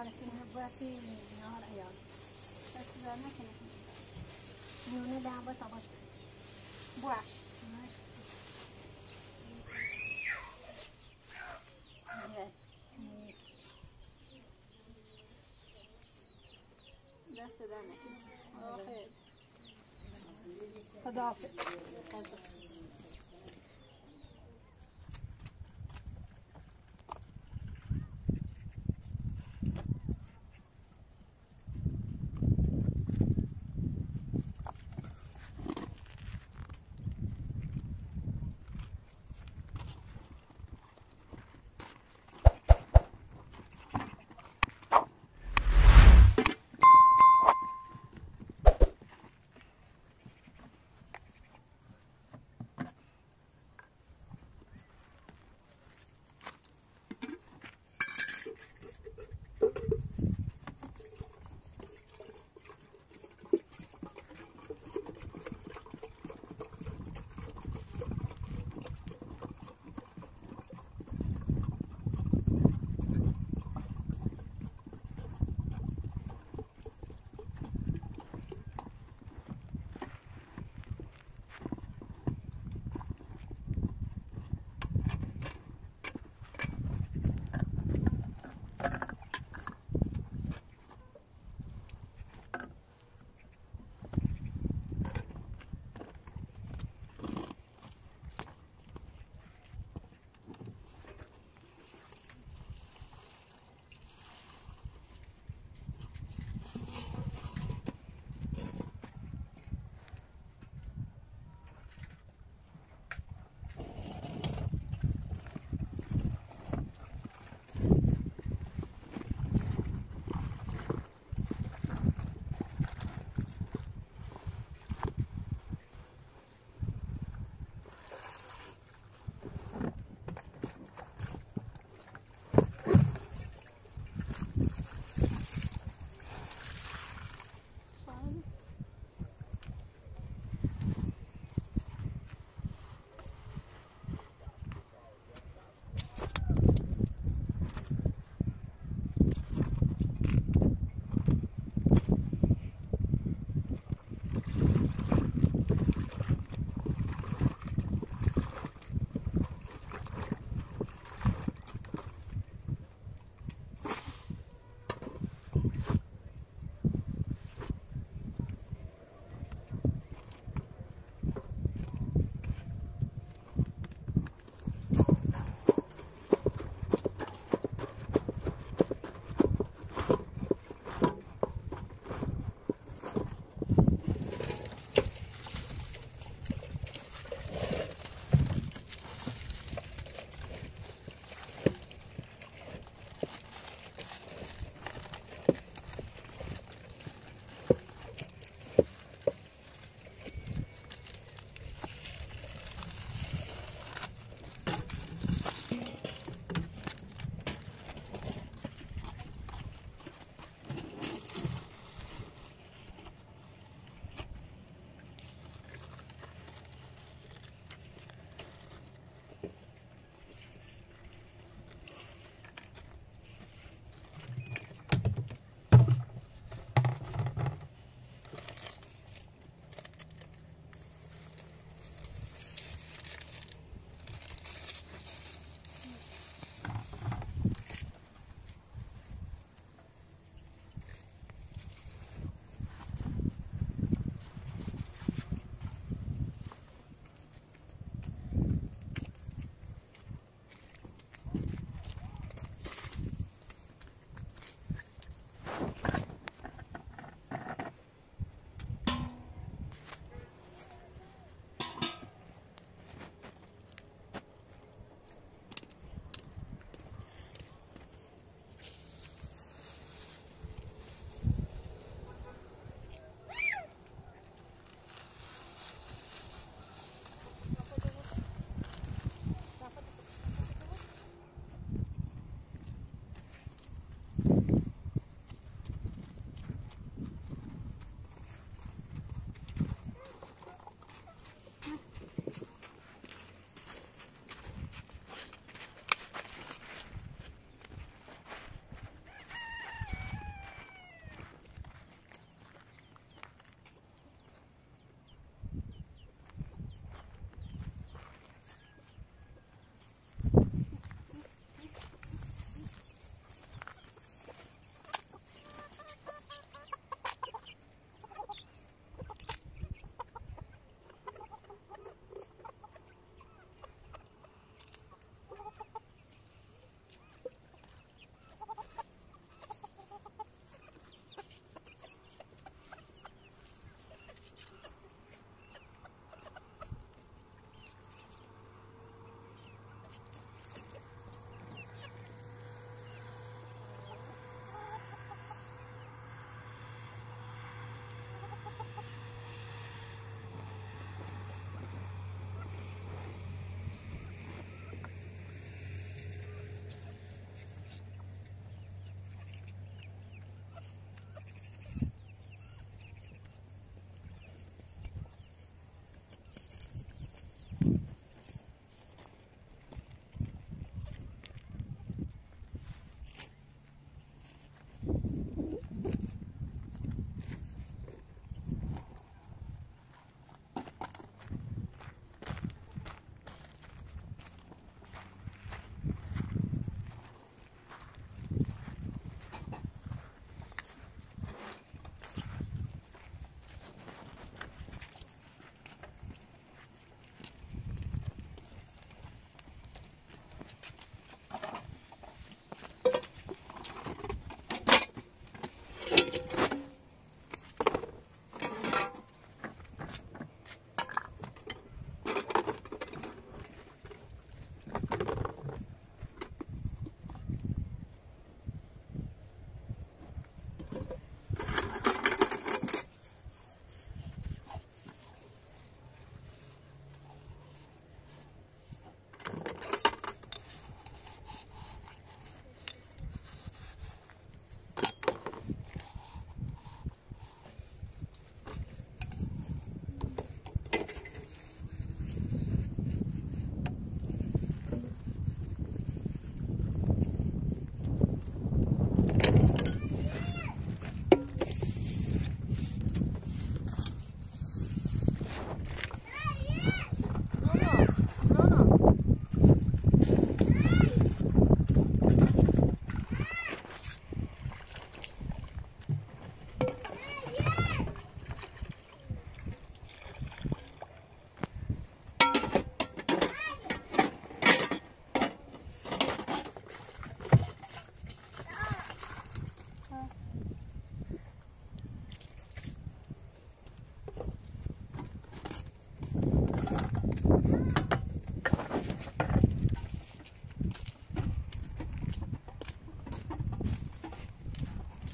عيالك العباسي يعني، نهار عيالك بس زعما كان يونا لعبة طبش بوعش. بس زعما كان تضافر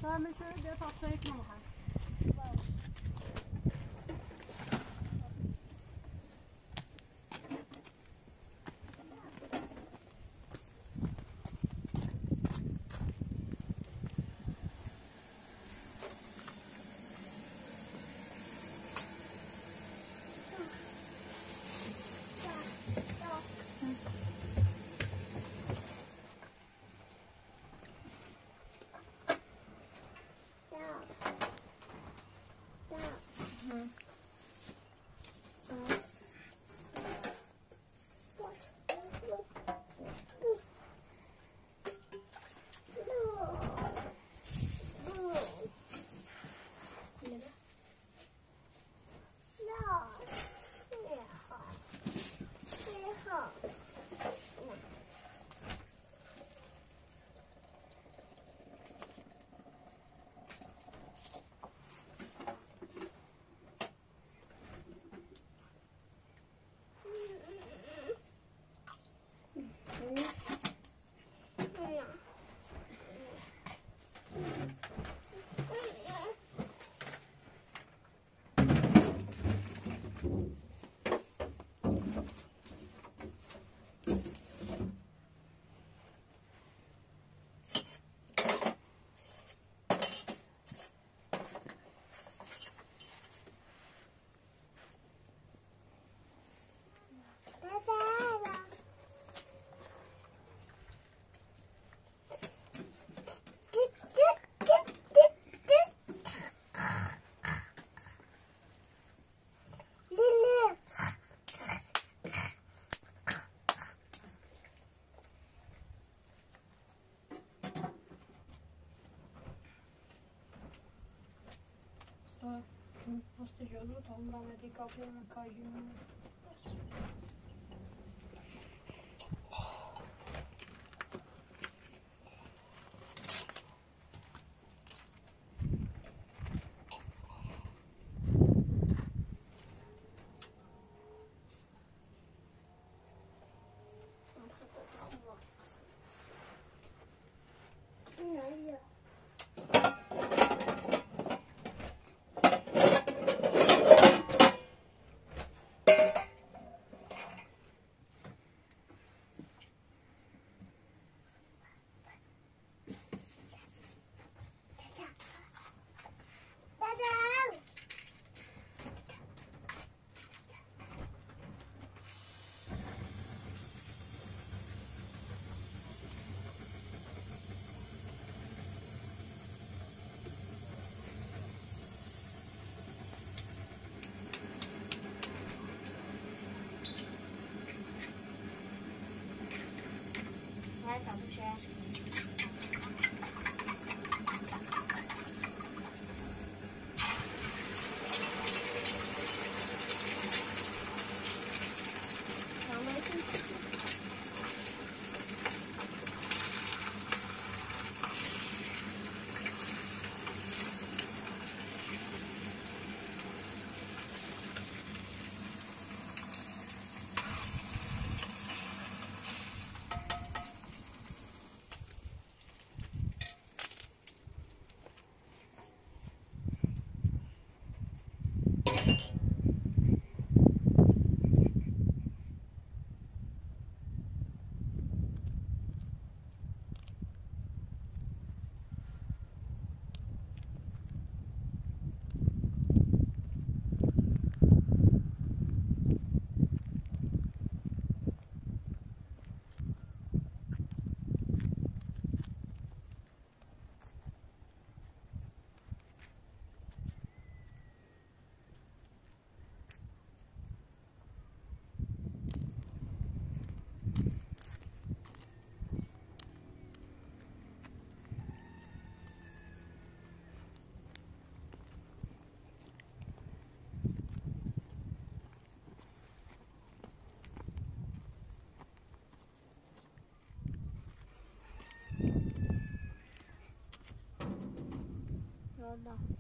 Ben mesela def hafta ekmem. Աստիճանոտ ամրամետի կապի նկարի no.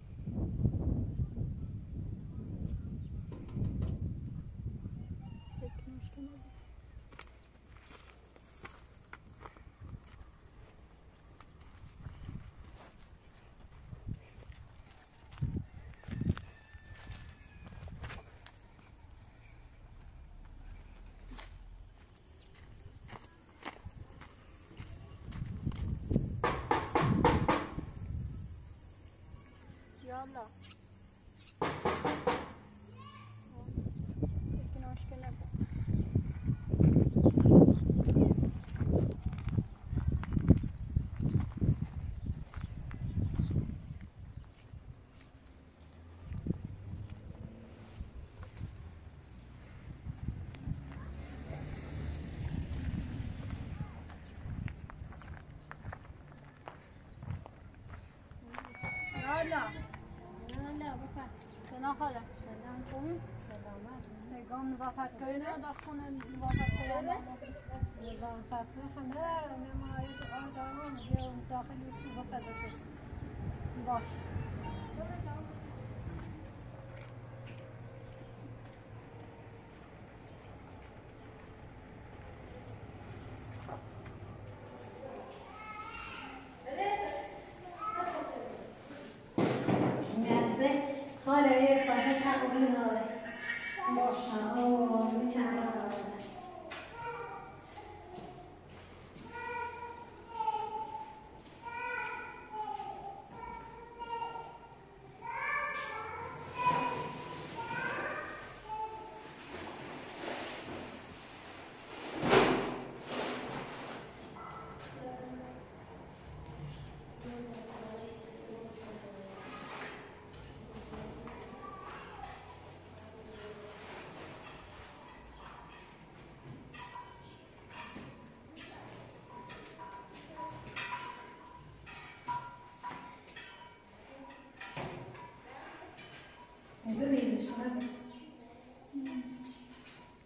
بفهم شنا حالك سلام خوبی؟ سلامت پیغام نظافت کنه داخل نظافت کنه نظافت کنه نمایی آدم بیام داخل تو بپزش باش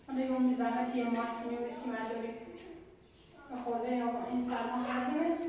حالا یه اون زحمت یه ماست می‌رسی مداری خورده یا این سرما کردیم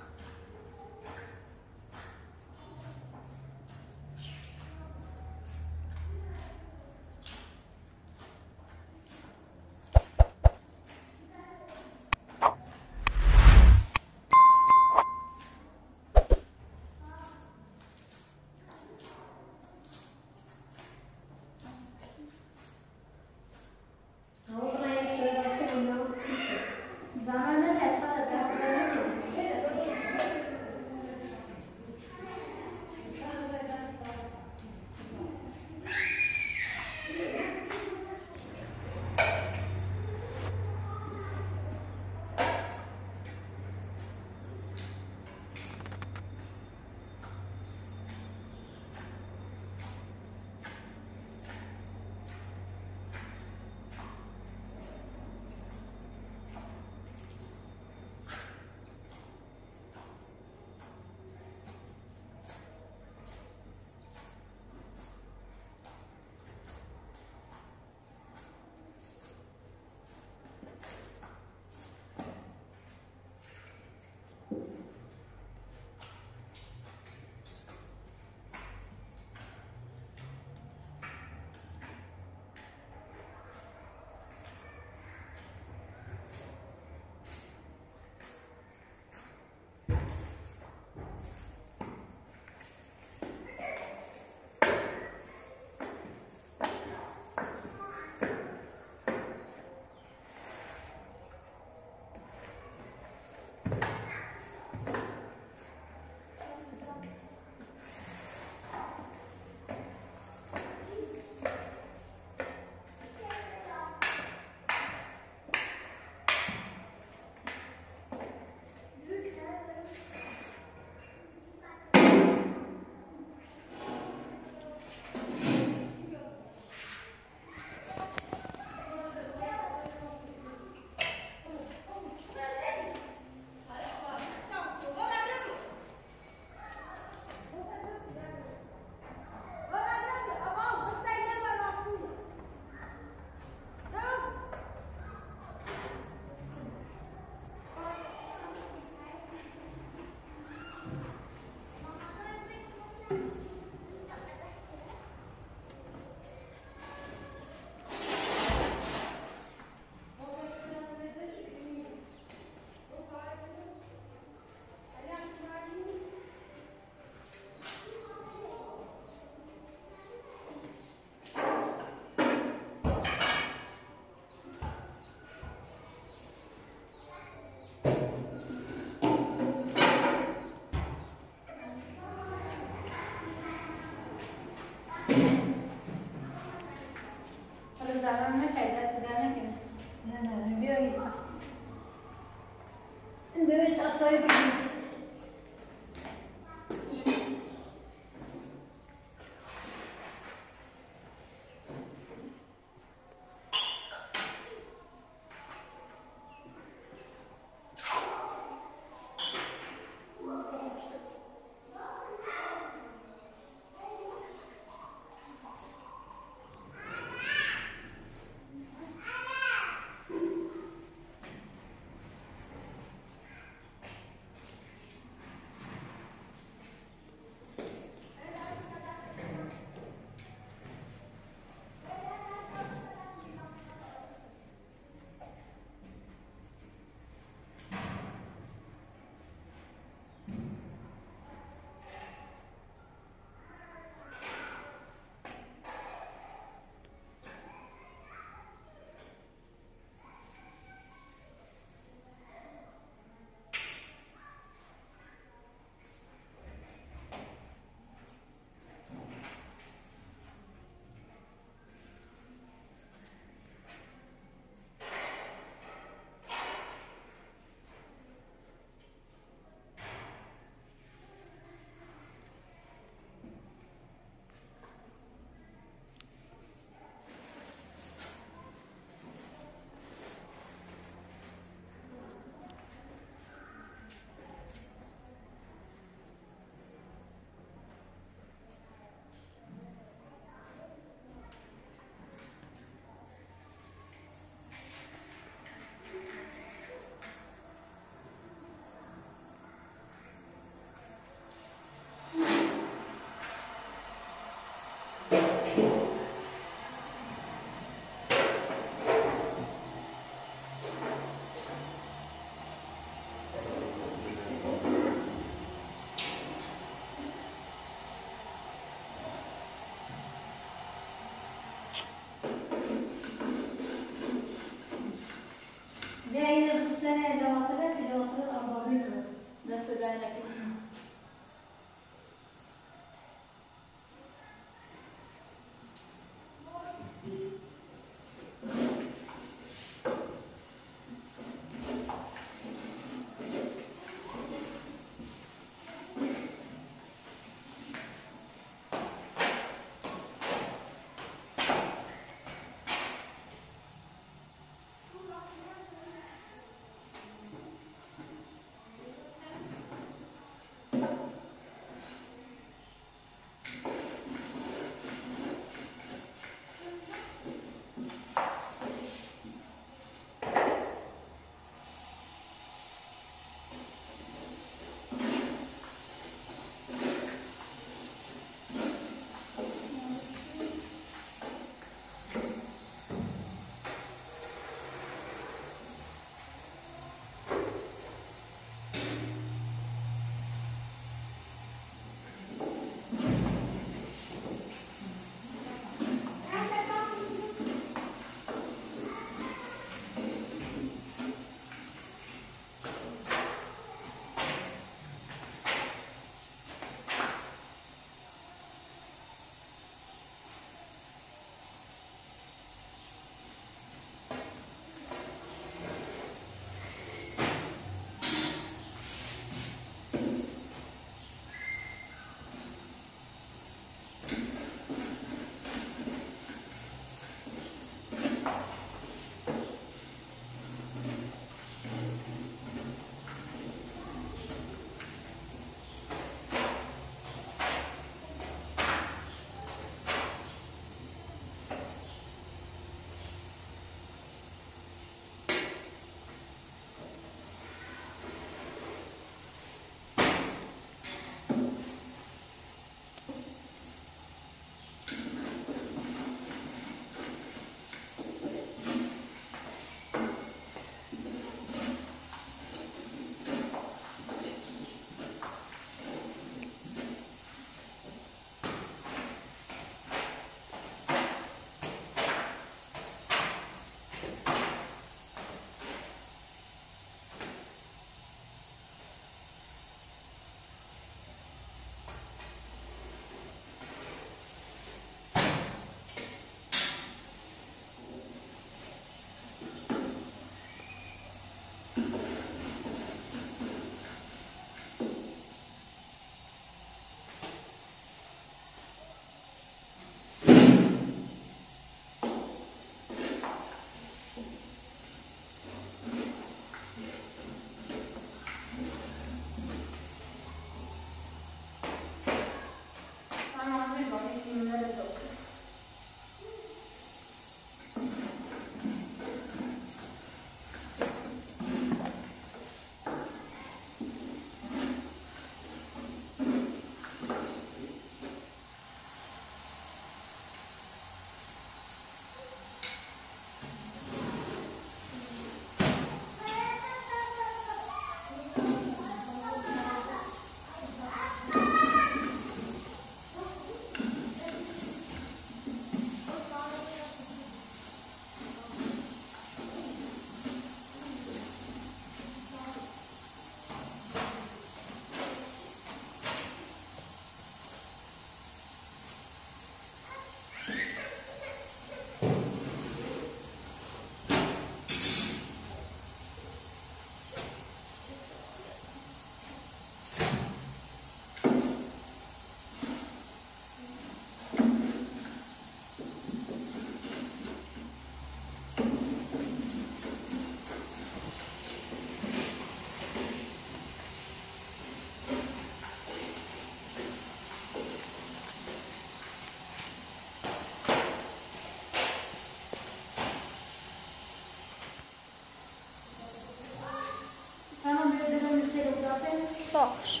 Bosch.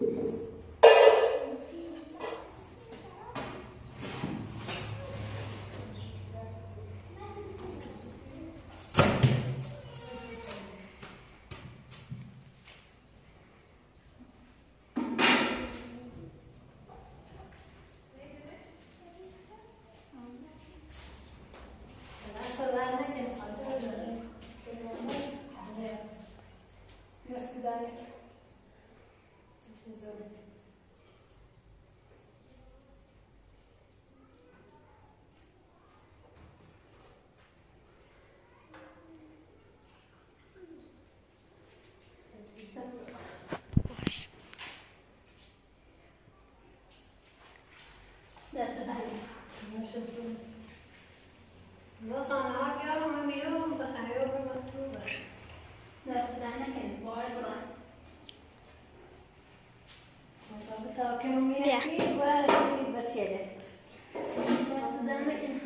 Yes. باید بسیده دست در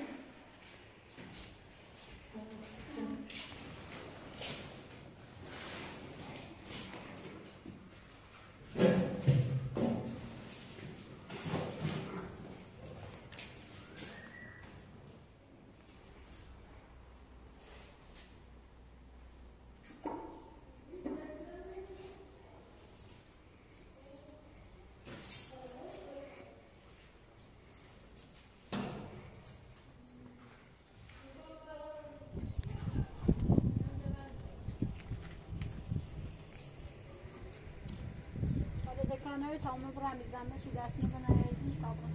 نکنه حالا دکانه تا اونو برم می‌زنه که دست می‌زنه این کابون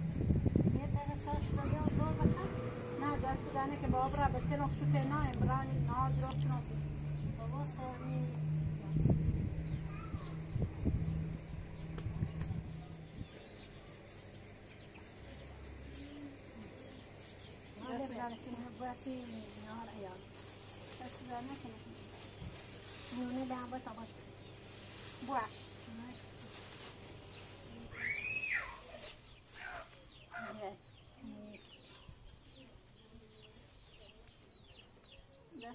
یه دقیقه سرش بگه زور بخم نه دست دانه که بابا را به چه نقصو که نه امرانی نهار درست نقصو باباست این دست دانه که باسی نهار ایال دست دانه که باش باش دست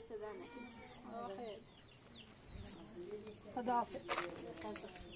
دانه که آخر خداحافظ.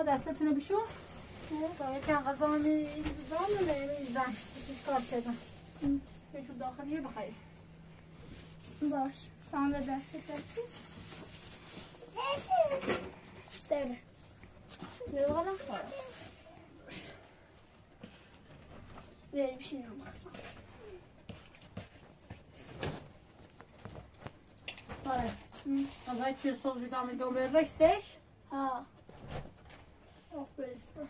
این بیا دستتونو بشو تا یکم غذا می زن میزن کار کردم یه چوب داخلیه بخیر. Sana da destek versin. Söyle. Yola sonra. Böyle bir şey olmazsa. آره غذای چیز صبح دام دوم رستش Ha. On fait ça.